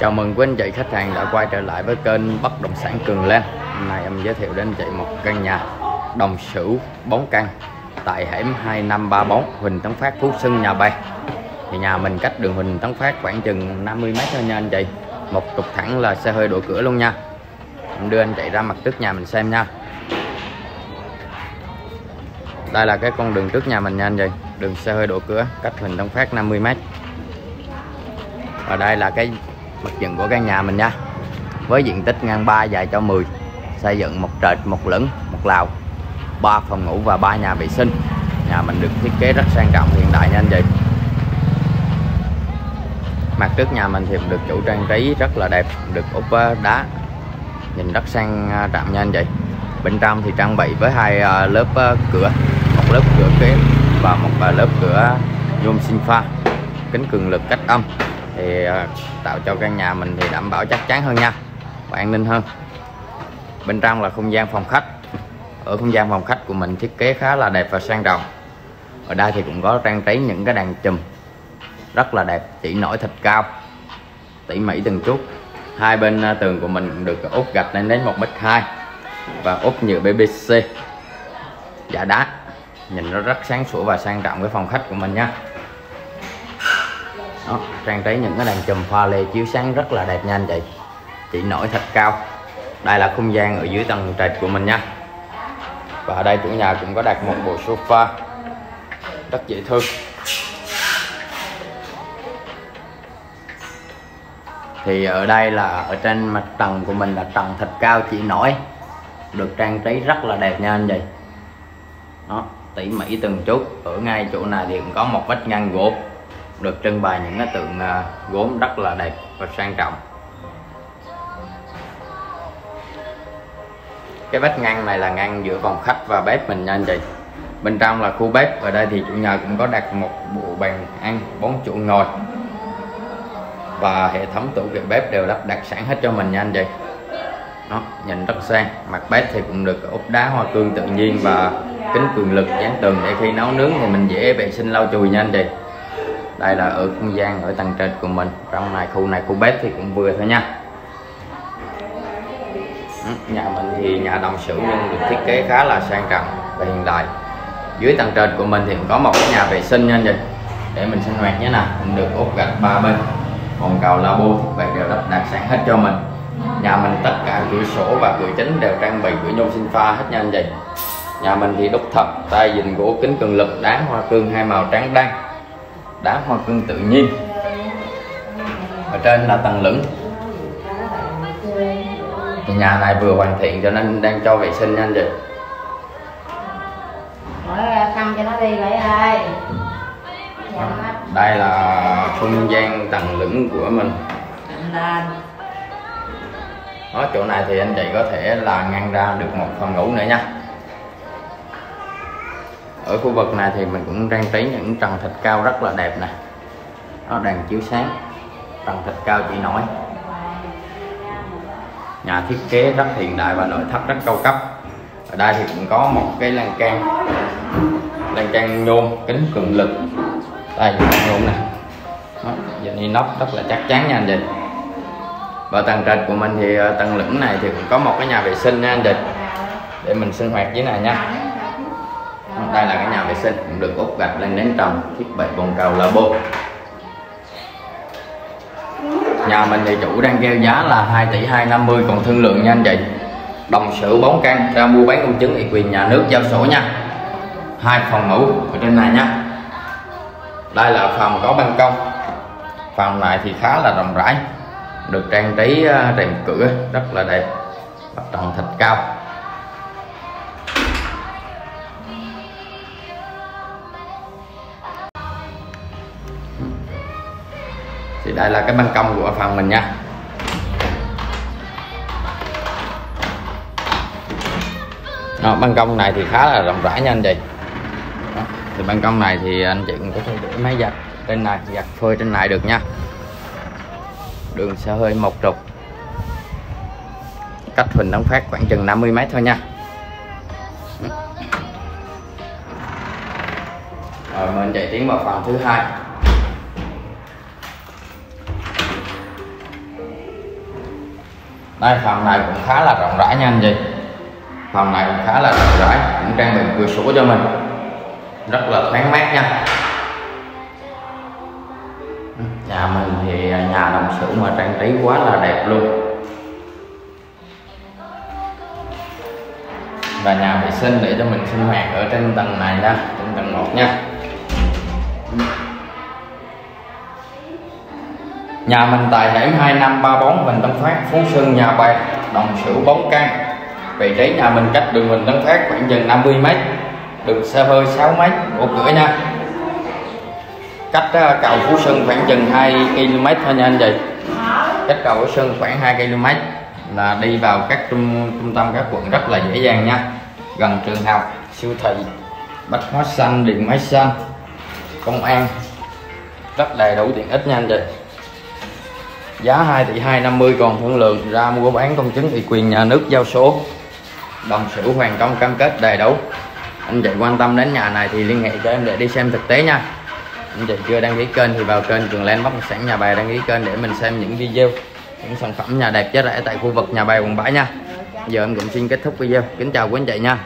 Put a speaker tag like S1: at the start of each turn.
S1: Chào mừng quý anh chị khách hàng đã quay trở lại với kênh Bất Động Sản Cường Lan. Hôm nay em giới thiệu đến anh chị một căn nhà đồng sửu 4 căn tại hẻm 2534 Huỳnh Tấn Phát, Phú Xuân, nhà Bay. Thì nhà mình cách đường Huỳnh Tấn Phát khoảng chừng 50 mét thôi nha anh chị. Một trục thẳng là xe hơi đổ cửa luôn nha. Em đưa anh chị ra mặt trước nhà mình xem nha. Đây là cái con đường trước nhà mình nha anh chị. Đường xe hơi đổ cửa cách Huỳnh Tấn Phát 50 mét. Và đây là cái mặt dựng của căn nhà mình nha. Với diện tích ngang 3 dài cho 10 xây dựng một trệt, một lửng, một lào. Ba phòng ngủ và ba nhà vệ sinh. Nhà mình được thiết kế rất sang trọng, hiện đại nha anh chị mặt trước nhà mình thì được chủ trang trí rất là đẹp được ốp ờ, đá. Nhìn rất sang ờ, trọng nha anh chị bên trong thì trang bị với hai ờ, lớp cửa, một lớp cửa kế và một lớp cửa nhôm sinh pha. Kính cường lực cách âm thì ờ, tạo cho căn nhà mình thì đảm bảo chắc chắn hơn nha. Và an ninh hơn. Bên trong là không gian phòng khách. Ở không gian phòng khách của mình thiết kế khá là đẹp và sang trọng. Ở đây thì cũng có trang trí những cái đàn chùm rất là đẹp chỉ nổi thịt cao, tỉ mỉ từng chút. Hai bên ờ, tường của mình cũng được ốp gạch lên đến một mét hai và ốp nhựa BBC giả đá nhìn nó rất sáng sủa và sang trọng cái phòng khách của mình nha đó, trang trí những cái đèn chùm pha lê chiếu sáng rất là đẹp nha anh chị. Chỉ nổi thật cao. Đây là không gian ở dưới tầng trệt của mình nha. Và ở đây chủ nhà cũng có đặt một bộ sofa. Rất dễ thương. Thì ở đây là ở trên mặt tầng của mình là tầng thật cao chỉ nổi. Được trang trí rất là đẹp nha anh chị. Đó tỉ mỉ từng chút. Ở ngay chỗ này thì cũng có một vách ngăn gỗ được trưng bày những cái tượng à, gốm rất là đẹp và sang trọng. Cái vách ngăn này là ngăn giữa phòng khách và bếp mình nha anh chị. Bên trong là khu bếp, ở đây thì chủ nhà cũng có đặt một bộ bàn ăn, bốn chỗ ngồi. Và hệ thống tủ kệ bếp đều lắp đặt sẵn hết cho mình nha anh chị. Đó, nhìn rất sang, mặt bếp thì cũng được ốp đá hoa cương tự nhiên và kính cường lực dán tường để khi nấu nướng thì mình dễ vệ sinh lau chùi nha anh chị đây là ở không gian ở tầng trệt của mình. Trong này khu này, khu bếp thì cũng vừa thôi nha. Ừ, nhà mình thì nhà đồng sử nhưng được thiết kế khá là sang trọng và hiện đại. Dưới tầng trệt của mình thì có một cái nhà vệ sinh nha anh chị. Để mình sinh hoạt nhé nè. Cũng được ốp gạch ba bên. Còn cầu labo và đều lắp đặt sẵn hết cho mình. Nhà mình tất cả cửa sổ và cửa chính đều trang bị cửa nhôm sinh pha hết nha anh chị. Nhà mình thì đúc thật tay, dình gỗ, kính cường lực, đá, hoa cương, hai màu trắng đen đá hoa cương tự nhiên. Ở trên là tầng lửng. Thì nhà này vừa hoàn thiện cho nên đang cho vệ sinh nha anh chị.
S2: Khăn cho nó đi lại ơi.
S1: Đây là không gian tầng lửng của mình.
S2: Lên
S1: đó chỗ này thì anh chị có thể là ngăn ra được một phòng ngủ nữa nha ở khu vực này thì mình cũng trang trí những trần thịt cao rất là đẹp nè. Nó đèn chiếu sáng. Trần thịt cao chỉ nổi nhà thiết kế rất hiện đại và nội thất rất cao cấp. Ở đây thì cũng có một cái lan can. Lan can nhôm kính cường lực. Đây nhôm nè. Giờ đi nóc rất là chắc chắn nha anh chị và tầng trệt của mình thì ờ, tầng lửng này thì cũng có một cái nhà vệ sinh nha anh chị để mình sinh hoạt dưới này nha đây là cái nhà vệ sinh cũng được ốp gạch lên đến trần thiết bị bồn cầu bô nhà mình thì chủ đang kêu giá là 2 tỷ 250 còn thương lượng nha anh chị. Đồng sửu 4 căn, ra mua bán công chứng ủy quyền nhà nước giao sổ nha. Hai phòng ngủ ở trên này nha. Đây là phòng có ban công. Phòng này thì khá là rộng rãi, được trang trí ờ, rèm cửa, rất là đẹp, mặt trần thịt cao. Thì đây là cái ban công của phòng mình nha. Đó, ban công này thì khá là rộng rãi nha anh chị. Đó, thì ban công này thì anh chị cũng có thể để máy giặt trên này giặt phơi trên này được nha. Đường xe hơi một trục cách Huỳnh đóng Phát khoảng chừng 50 mét thôi nha. Rồi mình chạy tiến vào phòng thứ hai. Đây phòng này cũng khá là rộng rãi nha anh chị. Phòng này cũng khá là rộng rãi, cũng trang bị cửa sổ cho mình. Rất là thoáng mát nha. Nhà mình thì nhà đồng xưởng mà trang trí quá là đẹp luôn. Và nhà vệ sinh để cho mình sinh hoạt ở trên tầng này nha, trên tầng 1 nha. Nhà mình tại hẻm 2534 Bình Tân Phát, Phú Sơn, Nhà Bè, Đồng Sửu Bóng Can Vị trí nhà mình cách đường Bình Tân Phát khoảng chừng 50 m, đường xe hơi 6 m, của cửa nha. Cách à, cầu Phú Sơn khoảng chừng 2 km thôi nha anh chị. Cách cầu Phú Sơn khoảng 2 km là đi vào các trung, trung tâm các quận rất là dễ dàng nha. Gần trường học, siêu thị, bách hóa xanh, điện máy xanh, công an rất đầy đủ tiện ích nha anh chị giá 2 tỷ 250 còn thương lượng ra mua bán công chứng ủy quyền nhà nước giao số. Đồng sửu hoàn công cam kết đầy đủ. Anh chị quan tâm đến nhà này thì liên hệ cho em để đi xem thực tế nha. Anh chị chưa đăng ký kênh thì vào kênh Cường Lên Bất Động Sản Nhà Bè đăng ký kênh để mình xem những video, những sản phẩm nhà đẹp giá rẻ tại khu vực nhà bè quận 7 nha. Giờ em cũng xin kết thúc video. Kính chào quý anh chị nha.